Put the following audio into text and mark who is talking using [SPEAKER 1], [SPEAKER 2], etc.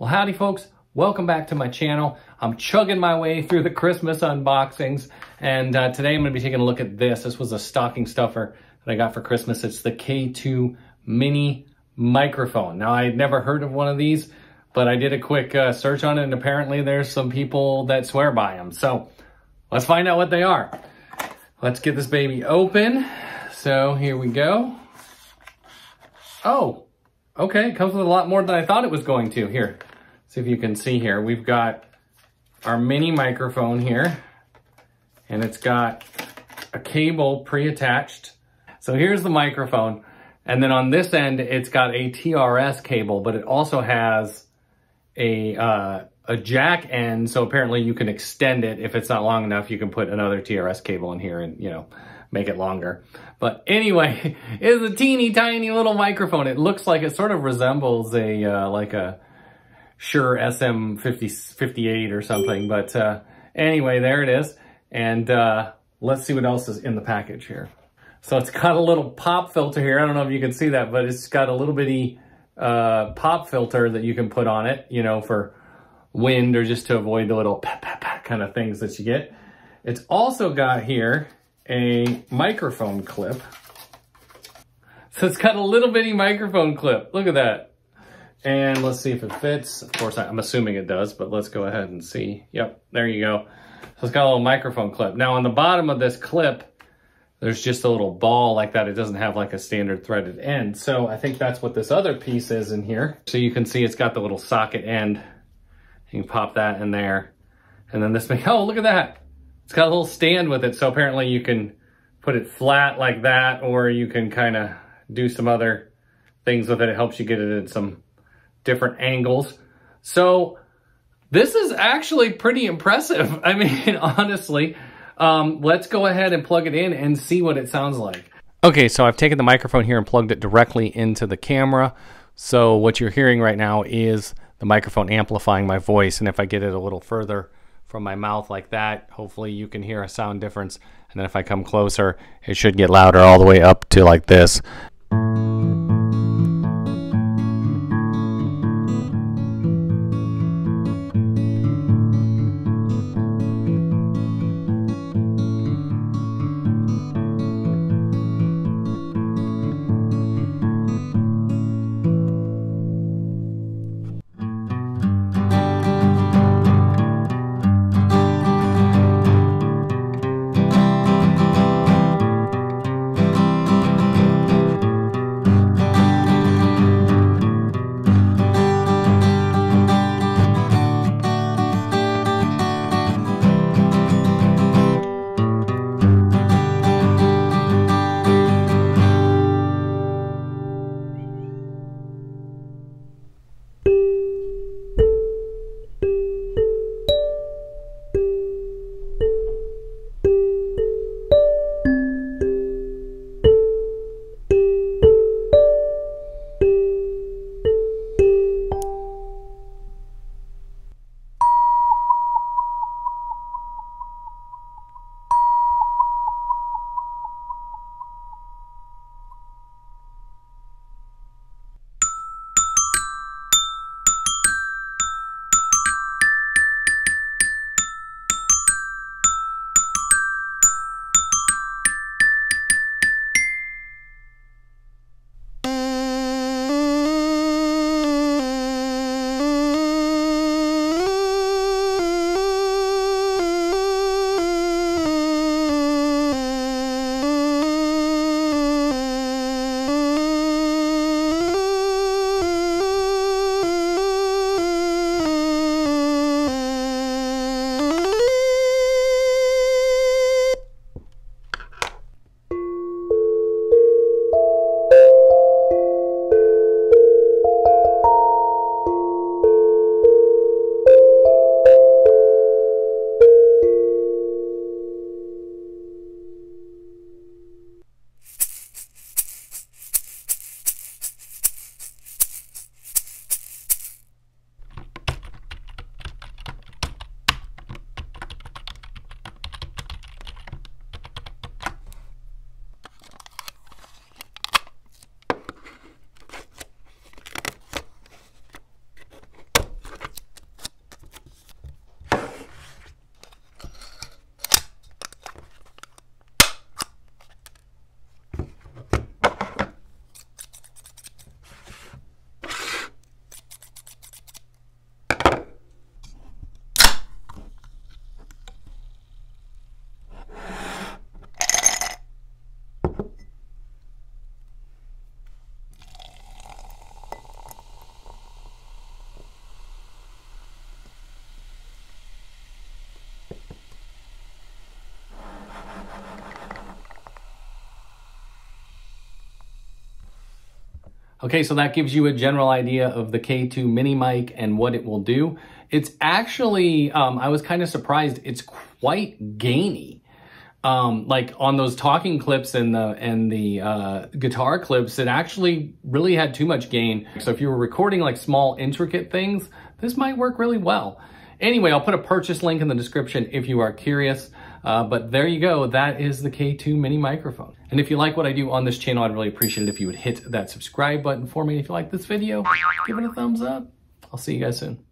[SPEAKER 1] Well, howdy folks. Welcome back to my channel. I'm chugging my way through the Christmas unboxings. And uh, today I'm gonna be taking a look at this. This was a stocking stuffer that I got for Christmas. It's the K2 Mini microphone. Now I had never heard of one of these, but I did a quick uh, search on it and apparently there's some people that swear by them. So let's find out what they are. Let's get this baby open. So here we go. Oh, okay. It comes with a lot more than I thought it was going to. Here, see if you can see here. We've got our mini microphone here and it's got a cable pre-attached. So here's the microphone. And then on this end, it's got a TRS cable, but it also has a, uh, a jack end. So apparently you can extend it. If it's not long enough, you can put another TRS cable in here and, you know, make it longer. But anyway, it's a teeny tiny little microphone. It looks like it sort of resembles a, uh, like a Shure SM58 or something. But uh, anyway, there it is. And uh, let's see what else is in the package here. So it's got a little pop filter here. I don't know if you can see that, but it's got a little bitty uh, pop filter that you can put on it, you know, for wind or just to avoid the little pat, pat, pat kind of things that you get. It's also got here a microphone clip. So it's got a little bitty microphone clip. Look at that. And let's see if it fits. Of course, I'm assuming it does, but let's go ahead and see. Yep, there you go. So it's got a little microphone clip. Now on the bottom of this clip, there's just a little ball like that. It doesn't have like a standard threaded end. So I think that's what this other piece is in here. So you can see it's got the little socket end. You can pop that in there. And then this, oh, look at that. It's got a little stand with it. So apparently you can put it flat like that, or you can kind of do some other things with it. It helps you get it in some different angles. So this is actually pretty impressive. I mean, honestly, um, let's go ahead and plug it in and see what it sounds like. Okay, so I've taken the microphone here and plugged it directly into the camera. So what you're hearing right now is the microphone amplifying my voice. And if I get it a little further from my mouth like that, hopefully you can hear a sound difference. And then if I come closer, it should get louder all the way up to like this. Okay, so that gives you a general idea of the K2 mini mic and what it will do. It's actually, um, I was kind of surprised, it's quite gainy. Um, like on those talking clips and the and the uh, guitar clips, it actually really had too much gain. So if you were recording like small intricate things, this might work really well. Anyway, I'll put a purchase link in the description if you are curious. Uh, but there you go. That is the K2 mini microphone. And if you like what I do on this channel, I'd really appreciate it if you would hit that subscribe button for me. If you like this video, give it a thumbs up. I'll see you guys soon.